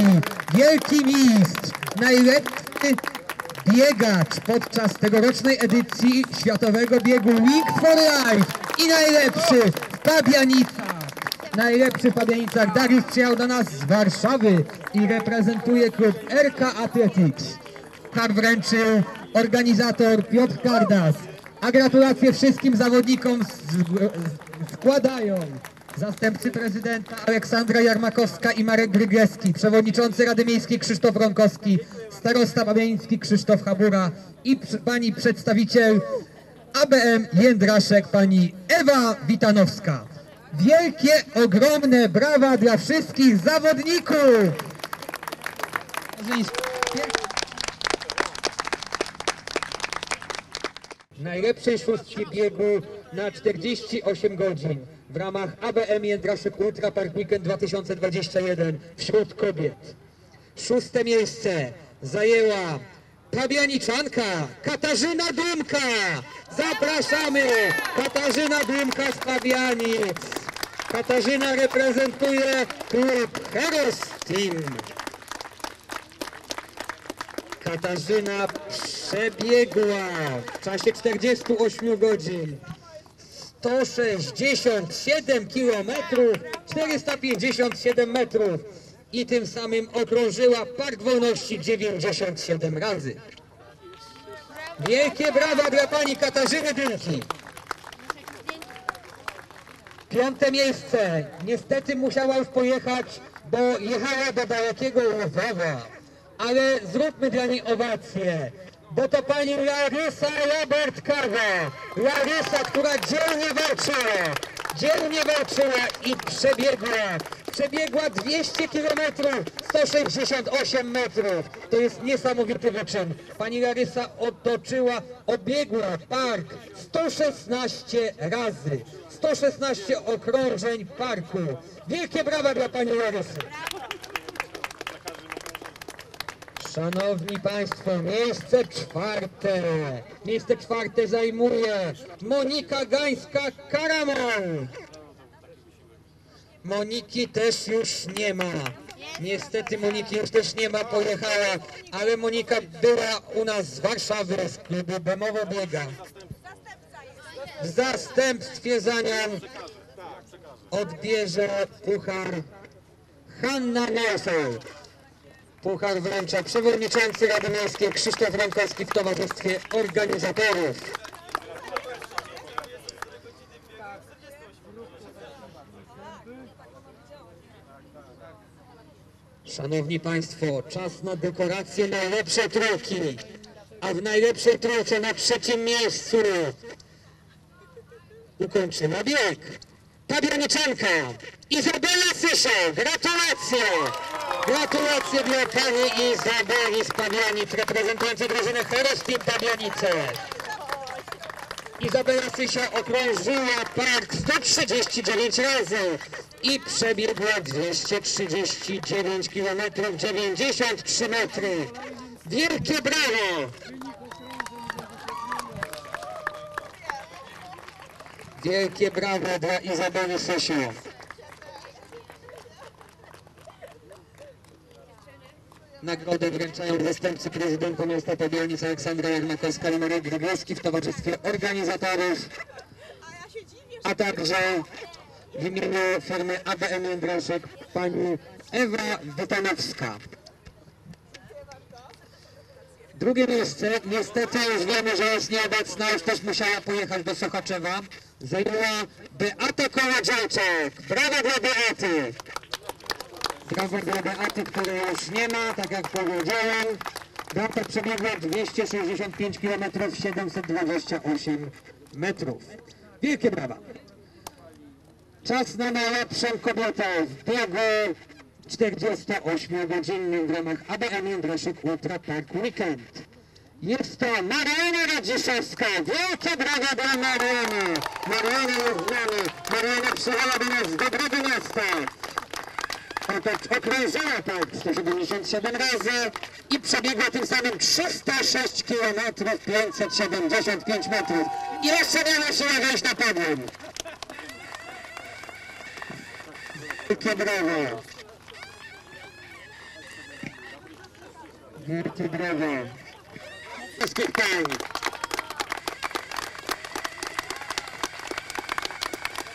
Wielki mistrz. Najlepszy biegacz podczas tegorocznej edycji Światowego Biegu Wing for Life i najlepszy w Pabianicach. Najlepszy w Pabianicach Dariusz przyjechał do nas z Warszawy i reprezentuje klub RK Athletics. Kar wręczył organizator Piotr Kardas. A gratulacje wszystkim zawodnikom składają zastępcy prezydenta Aleksandra Jarmakowska i Marek Grygleski, przewodniczący Rady Miejskiej Krzysztof Ronkowski, starosta pabianicki Krzysztof Habura i pani przedstawiciel ABM Jędraszek, pani Ewa Witanowska. Wielkie, ogromne brawa dla wszystkich zawodników! najlepszej szóstki biegu na 48 godzin w ramach ABM Jędraszek Ultra Park Weekend 2021 wśród kobiet. Szóste miejsce zajęła Pabianiczanka Katarzyna Dumka. Zapraszamy! Katarzyna Dumka z Pabianic. Katarzyna reprezentuje klub Heros Team. Katarzyna przebiegła w czasie 48 godzin 167 km 457 metrów i tym samym okrążyła Park Wolności 97 razy. Wielkie brawa dla pani Katarzyny Dynki. Piąte miejsce. Niestety musiała już pojechać, bo jechała do dalekiego Łozowa. Ale zróbmy dla niej owację, bo to pani Larysa Robert-Kawa. Larysa, która dzielnie walczyła, dzielnie walczyła i przebiegła. Przebiegła 200 km 168 metrów. To jest niesamowity wyczyn. Pani Larysa otoczyła, obiegła park 116 razy. 116 okrążeń parku. Wielkie brawa dla pani Larysy. Szanowni Państwo, miejsce czwarte. Miejsce czwarte zajmuje Monika Gańska-Karamol. Moniki też już nie ma. Niestety Moniki już też nie ma, pojechała, ale Monika była u nas z Warszawy, z klubu Bemowo Biega. W zastępstwie za nią odbierze puchar Hanna Nielsen. Puchar wręcza przewodniczący Rady Miejskiej Krzysztof Rankowski w towarzystwie organizatorów. Szanowni Państwo, czas na dekorację najlepszej trójki. A w najlepszej trójce na trzecim miejscu ukończyła bieg. Pabianiczanka Izabela Sysza, gratulacje! Gratulacje dla pani Izabeli z Pabianic, reprezentującej drużynę Heros Team Pabianice. Izabela Sysia okrążyła park 139 razy i przebiegła 239 km 93 metry. Wielkie brawo! Wielkie brawo dla Izabeli Sesio. Nagrodę wręczają zastępcy prezydenta miasta Pobielnic Aleksandra Jarmakowska i Marek Grygowski w towarzystwie organizatorów, a także w imieniu firmy ABM Jędraszek pani Ewa Wytanowska. Drugie miejsce, niestety już wiemy, że jest nieobecna, już też musiała pojechać do Sochaczewa. Zajęła Beata Kołodziejczek. Brawo dla Beaty! Brawo dla Beaty, której już nie ma, tak jak powiedziałem. Beata przebiegła 265 km 728 metrów. Wielkie brawa! Czas na najlepszą kobietę w biegu 48-godzinnym w ramach ABM Jędraszek Ultra Park Weekend. Jest to Mariana Radziszewska. Wielkie brawa dla Mariany. Mariana jest z nami. Mariana przyjechała do nas z dobrego miasta. Okrążyła tak 177 razy i przebiegła tym samym 306 km 575 metrów. I jeszcze miała siłę wejść na podium. Wielkie brawo. Wielkie brawo. Wszystkich pań.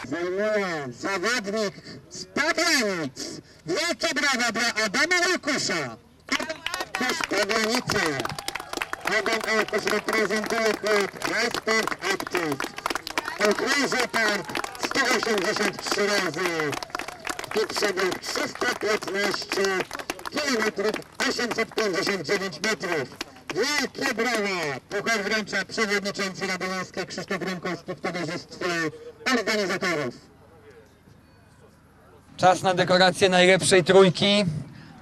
Zajmuje zawodnik z Pabianic. Wielkie brawa dla Adama Łakusza. Łakusz Pabianice. Adam Łakusz reprezentuje klub Resport Active. Okrążył park 183 razy i przebiegł 315 km 859 metrów. Wielkie brawa! Puchar wręcza przewodniczący Miejskiej Krzysztof Rękowski w towarzystwie organizatorów. Czas na dekorację najlepszej trójki.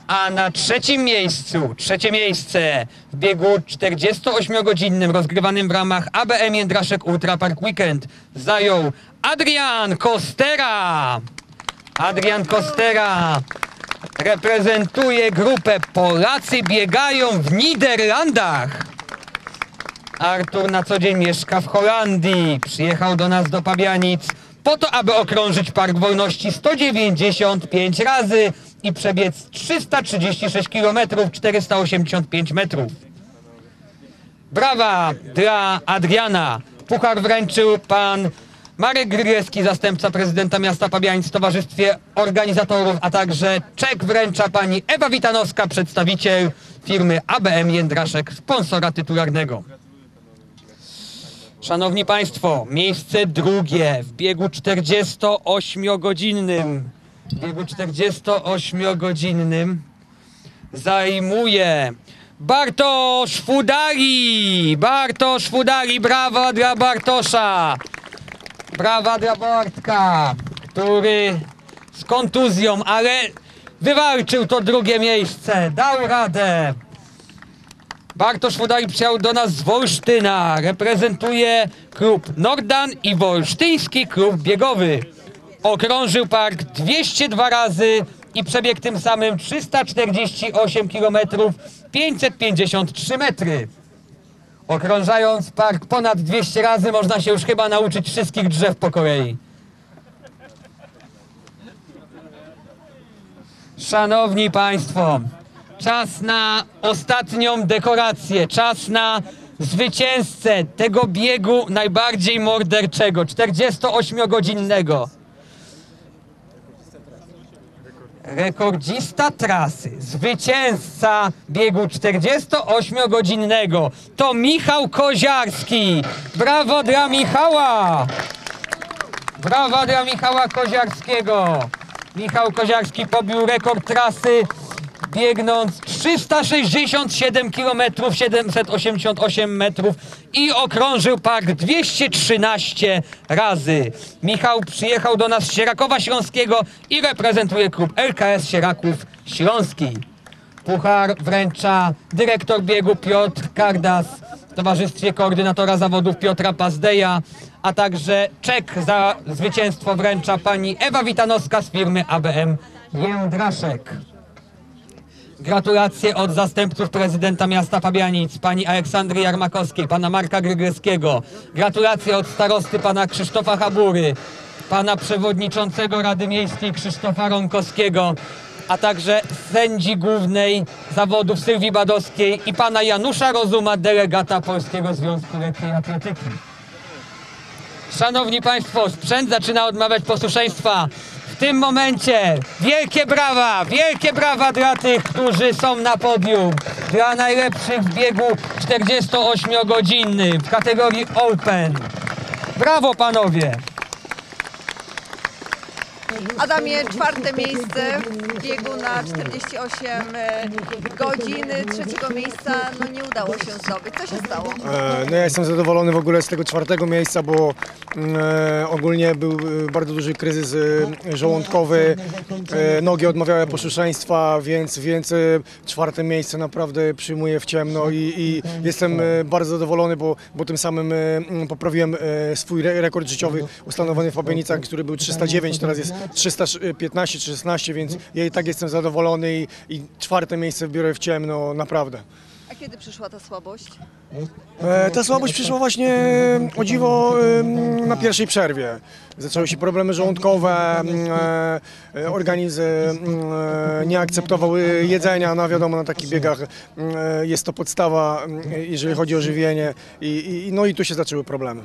A na trzecim miejscu, trzecie miejsce w biegu 48-godzinnym rozgrywanym w ramach ABM Jędraszek Ultra Park Weekend zajął Adrian Kostera. Adrian Kostera reprezentuje grupę Polacy biegają w Niderlandach. Artur na co dzień mieszka w Holandii. Przyjechał do nas do Pabianic po to, aby okrążyć Park Wolności 195 razy i przebiec 336 km 485 metrów. Brawa dla Adriana. Puchar wręczył pan Marek Grygielski, zastępca prezydenta miasta Pabianic w towarzystwie organizatorów, a także czek wręcza pani Ewa Witanowska, przedstawiciel firmy ABM Jędraszek, sponsora tytularnego. Szanowni Państwo, miejsce drugie w biegu 48-godzinnym. W biegu 48-godzinnym zajmuje Bartosz Fudari. Bartosz Fudari, brawa dla Bartosza. Brawa dla Bartka, który z kontuzją, ale wywalczył to drugie miejsce, dał radę. Bartosz Wodaj przyjechał do nas z Wolsztyna. Reprezentuje klub Nordan i Wolsztyński Klub Biegowy. Okrążył park 202 razy i przebiegł tym samym 348 km 553 metry. Okrążając park ponad 200 razy można się już chyba nauczyć wszystkich drzew po kolei. Szanowni Państwo, czas na ostatnią dekorację, czas na zwycięzcę tego biegu najbardziej morderczego, 48-godzinnego. Rekordzista trasy, zwycięzca biegu 48-godzinnego to Michał Koziarski. Brawo dla Michała! Brawa dla Michała Koziarskiego. Michał Koziarski pobił rekord trasy biegnąc 367 km 788 metrów i okrążył park 213 razy. Michał przyjechał do nas z Sierakowa Śląskiego i reprezentuje klub LKS Sieraków Śląski. Puchar wręcza dyrektor biegu Piotr Kardas w towarzystwie koordynatora zawodów Piotra Pazdeja, a także czek za zwycięstwo wręcza pani Ewa Witanowska z firmy ABM Jędraszek. Gratulacje od zastępców prezydenta miasta Pabianic, pani Aleksandry Jarmakowskiej, pana Marka Grygielskiego. Gratulacje od starosty pana Krzysztofa Habury, pana przewodniczącego Rady Miejskiej Krzysztofa Ronkowskiego a także sędzi głównej zawodów Sylwii Badowskiej i pana Janusza Rozuma, delegata Polskiego Związku Lekkiej Atletyki. Szanowni Państwo, sprzęt zaczyna odmawiać posłuszeństwa. Tym momencie wielkie brawa, wielkie brawa dla tych, którzy są na podium. Dla najlepszych w biegu 48-godzinnym w kategorii Open. Brawo panowie! Adamie, czwarte miejsce w biegu na 48 e, godzin. Trzeciego miejsca no, nie udało się zdobyć. Co się stało? E, No ja jestem zadowolony w ogóle z tego czwartego miejsca, bo mm, e, ogólnie był e, bardzo duży kryzys e, żołądkowy, e, nogi odmawiały posłuszeństwa, więc, więc e, czwarte miejsce naprawdę przyjmuję w ciemno i, i jestem bardzo zadowolony, bo, bo tym samym poprawiłem swój re- rekord życiowy ustanowiony w Pabianicach, który był 309, teraz jest 315 czy 16, więc ja i tak jestem zadowolony i, i czwarte miejsce biorę w ciemno, naprawdę. A kiedy przyszła ta słabość? E, Ta słabość przyszła właśnie o dziwo em, na pierwszej przerwie. Zaczęły się problemy żołądkowe, e, e, organizm e, nie akceptował e, jedzenia, no wiadomo na takich biegach e, jest to podstawa, jeżeli chodzi o żywienie i, i, no i tu się zaczęły problemy.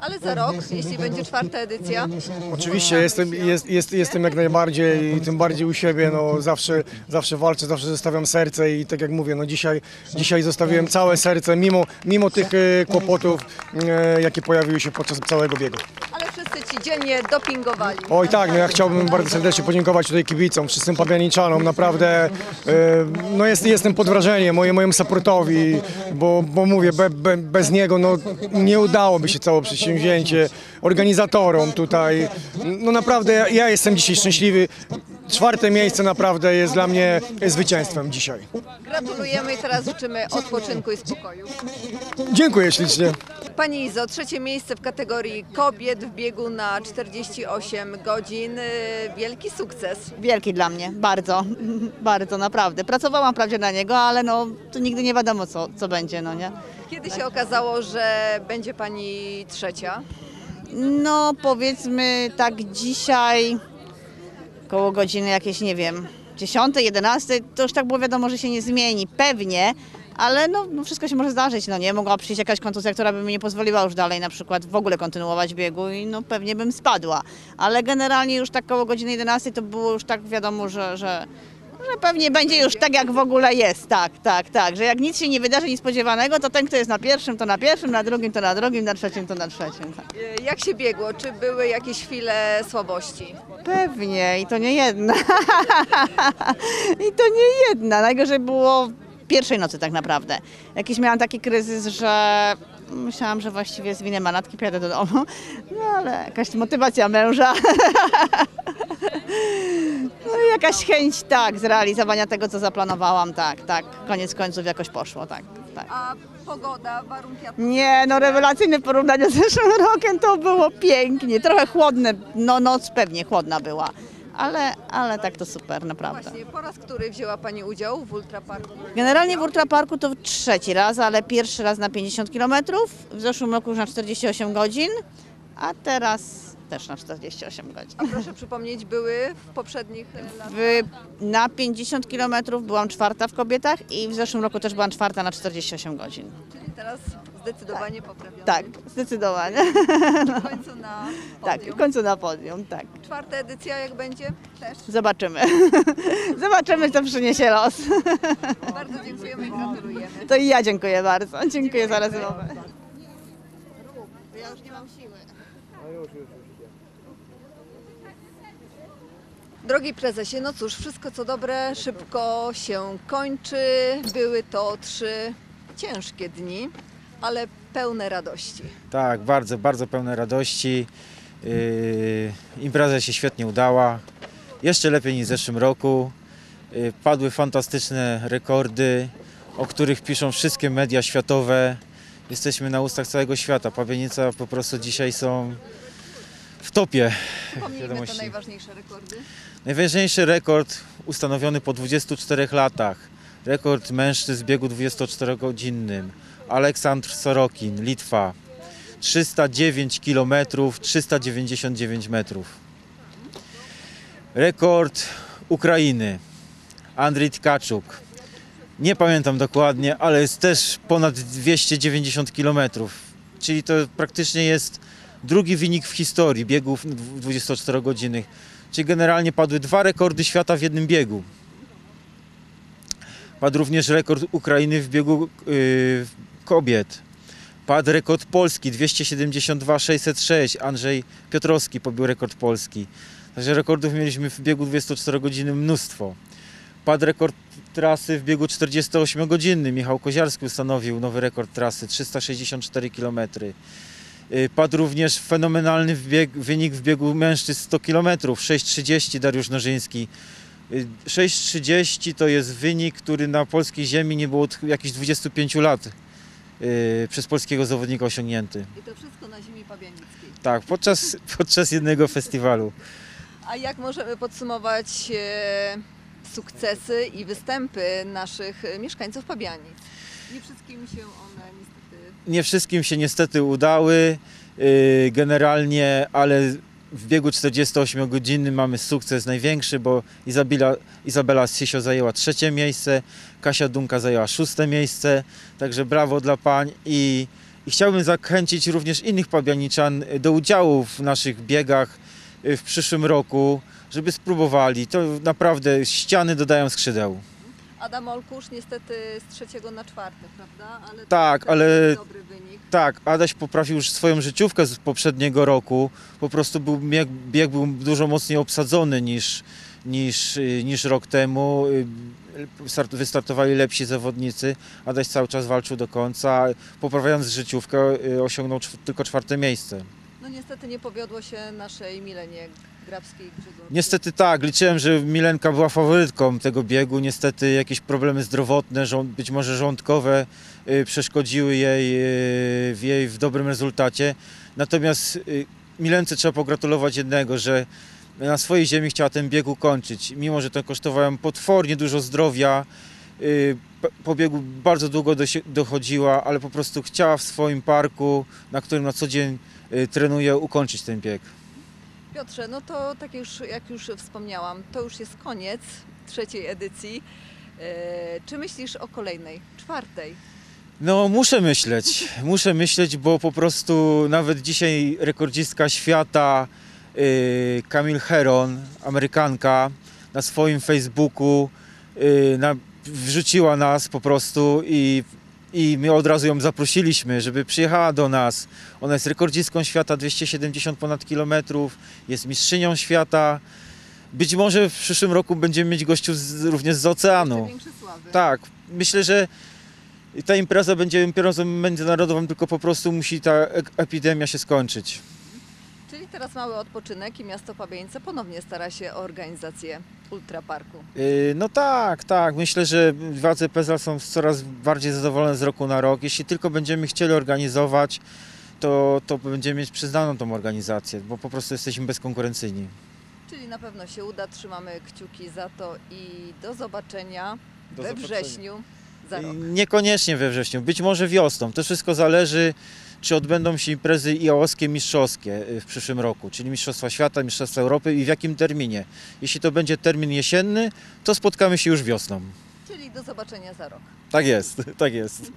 Ale za rok, jeśli będzie czwarta edycja, Oczywiście jestem, jest, jest, jestem jak najbardziej i tym bardziej u siebie, no zawsze, zawsze walczę, zawsze zostawiam serce i tak jak mówię, no dzisiaj, dzisiaj zostawiłem całe serce mimo, mimo tych e, kłopotów, e, jakie pojawiły się podczas całego biegu. ale wszyscy ci dziennie dopingowali. Oj tak, no ja chciałbym bardzo serdecznie podziękować tutaj kibicom, wszystkim pabianiczanom, naprawdę e, no jest, jestem pod wrażeniem, moje, mojemu supportowi, bo, bo mówię, be, be, bez niego no, nie udałoby się całe przedsięwzięcie, organizatorom tutaj, no naprawdę ja, ja jestem dzisiaj szczęśliwy, czwarte miejsce naprawdę jest dla mnie zwycięstwem dzisiaj. Gratulujemy i teraz życzymy odpoczynku i spokoju. Dziękuję ślicznie. Pani Izo, trzecie miejsce w kategorii kobiet w biegu na 48 godzin. Wielki sukces. Wielki dla mnie, bardzo, bardzo naprawdę. Pracowałam wprawdzie na niego, ale no to nigdy nie wiadomo co, co będzie, no nie? Kiedy się okazało, że będzie Pani trzecia? No powiedzmy tak dzisiaj koło godziny jakieś, nie wiem, 10, 11, to już tak było wiadomo, że się nie zmieni, pewnie, ale no, no wszystko się może zdarzyć, no nie? Mogła przyjść jakaś kontuzja, która by mi nie pozwoliła już dalej na przykład w ogóle kontynuować biegu i no pewnie bym spadła. Ale generalnie już tak koło godziny 11 to było już tak wiadomo, że, że, że pewnie będzie już tak jak w ogóle jest, tak, tak, tak, że jak nic się nie wydarzy niespodziewanego, to ten, kto jest na pierwszym, to na pierwszym, na drugim, to na drugim, na trzecim, to na trzecim. Tak. Y, Jak się biegło? Czy były jakieś chwile słabości? Pewnie i to nie jedna. I to nie jedna. Najgorzej było pierwszej nocy tak naprawdę. Jakiś miałam taki kryzys, że myślałam, że właściwie zwinę manatki, pojadę do domu. No ale jakaś motywacja męża. No i jakaś chęć, tak, zrealizowania tego, co zaplanowałam, tak, tak. Koniec końców jakoś poszło, tak, tak. A pogoda, warunki Nie, no rewelacyjne w porównaniu z zeszłym rokiem to było pięknie. Trochę chłodne, no noc pewnie chłodna była, ale, ale tak to super, naprawdę. Właśnie, po raz który wzięła Pani udział w Ultraparku? Generalnie w Ultraparku to trzeci raz, ale pierwszy raz na 50 km, w zeszłym roku już na 48 godzin, a teraz też na 48 godzin. A proszę przypomnieć, były w poprzednich e, latach? W, na 50 km byłam czwarta w kobietach i w zeszłym roku też byłam czwarta na 48 godzin. Czyli teraz zdecydowanie poprawione. Tak, zdecydowanie. W końcu na Tak, podium. w końcu na podium, tak. Czwarta edycja jak będzie? Też. Zobaczymy. Zobaczymy, co przyniesie los. Bardzo dziękujemy i gratulujemy. To i ja dziękuję bardzo. Dziękuję za rozmowę. Ja już nie mam siły. Drogi prezesie, no cóż, wszystko co dobre szybko się kończy. Były to trzy ciężkie dni, ale pełne radości. Tak, bardzo, bardzo pełne radości. Yy, impreza się świetnie udała. Jeszcze lepiej niż w zeszłym roku. Yy, padły fantastyczne rekordy, o których piszą wszystkie media światowe. Jesteśmy na ustach całego świata. Pawienica po prostu dzisiaj są w topie Pomijmy te najważniejsze rekordy. Najważniejszy rekord ustanowiony po 24 latach. Rekord mężczyzn w biegu 24-godzinnym. Aleksandr Sorokin, Litwa. 309 km, 399 metrów. Rekord Ukrainy, Andrzej Tkaczuk. Nie pamiętam dokładnie, ale jest też ponad 290 km. Czyli to praktycznie jest drugi wynik w historii biegów 24-godzinnych. Czyli generalnie padły dwa rekordy świata w jednym biegu. Padł również rekord Ukrainy w biegu yy, kobiet. Padł rekord Polski 272 606. Andrzej Piotrowski pobił rekord Polski. Także rekordów mieliśmy w biegu 24 godziny mnóstwo. Padł rekord trasy w biegu 48-godzinnym. Michał Koziarski ustanowił nowy rekord trasy 364 km. Y, Padł również fenomenalny wynik w biegu mężczyzn 100 km 6,30 Dariusz Nożyński. Y, 6,30 to jest wynik, który na polskiej ziemi nie było od jakichś 25 lat y, przez polskiego zawodnika osiągnięty. I to wszystko na ziemi pabianickiej. Tak, podczas, podczas jednego festiwalu. A jak możemy podsumować e, sukcesy i występy naszych mieszkańców Pabianic? Nie wszystkim się one niestety Nie wszystkim się niestety udały y, generalnie, ale w biegu 48-godzinnym mamy sukces największy, bo Izabela, Izabela Sisio zajęła trzecie miejsce, Kasia Dunka zajęła szóste miejsce, także brawo dla pań i, i chciałbym zachęcić również innych pabianiczan do udziału w naszych biegach y, w przyszłym roku, żeby spróbowali. To naprawdę ściany dodają skrzydeł. Adam Olkusz niestety z trzeciego na czwarte, prawda? Ale to Tak, ale dobry wynik. Tak, Adaś poprawił już swoją życiówkę z poprzedniego roku. Po prostu był, bieg, był dużo mocniej obsadzony niż, niż, y, niż rok temu. Y, Start, wystartowali lepsi zawodnicy. Adaś cały czas walczył do końca. Poprawiając życiówkę y, osiągnął tylko czwarte miejsce. No niestety nie powiodło się naszej Milenie Grabskiej Grzegorz. Niestety tak, liczyłem, że Milenka była faworytką tego biegu. Niestety jakieś problemy zdrowotne, być może żołądkowe y, przeszkodziły jej y, w jej w dobrym rezultacie. Natomiast y, Milence trzeba pogratulować jednego, że na swojej ziemi chciała ten bieg ukończyć. Mimo, że to kosztowało ją potwornie dużo zdrowia, po biegu bardzo długo dochodziła, ale po prostu chciała w swoim parku, na którym na co dzień y, trenuje, ukończyć ten bieg. Piotrze, no to tak już, jak już wspomniałam, to już jest koniec trzeciej edycji. E, czy myślisz o kolejnej, czwartej? No, muszę myśleć. Muszę myśleć, bo po prostu nawet dzisiaj rekordzistka świata yy, Kamil Heron, Amerykanka, na swoim Facebooku wrzuciła nas po prostu i, i my od razu ją zaprosiliśmy, żeby przyjechała do nas. Ona jest rekordzistką świata, 270 ponad kilometrów, jest mistrzynią świata. Być może w przyszłym roku będziemy mieć gościów z, również z oceanu. Tak, myślę, że ta impreza będzie imprezą międzynarodową, tylko po prostu musi ta e- epidemia się skończyć. Teraz mały odpoczynek i miasto Pabieńce ponownie stara się o organizację ultraparku. Yy, No tak, tak. Myślę, że władze PESEL są coraz bardziej zadowolone z roku na rok. Jeśli tylko będziemy chcieli organizować, to, to będziemy mieć przyznaną tą organizację, bo po prostu jesteśmy bezkonkurencyjni. Czyli na pewno się uda, trzymamy kciuki za to i do zobaczenia we wrześniu za rok. Niekoniecznie we wrześniu, być może wiosną. To wszystko zależy, czy odbędą się imprezy IAOskie mistrzowskie y, w przyszłym roku, czyli Mistrzostwa Świata, Mistrzostwa Europy i w jakim terminie. Jeśli to będzie termin jesienny, to spotkamy się już wiosną. Czyli do zobaczenia za rok. Tak jest, tak jest.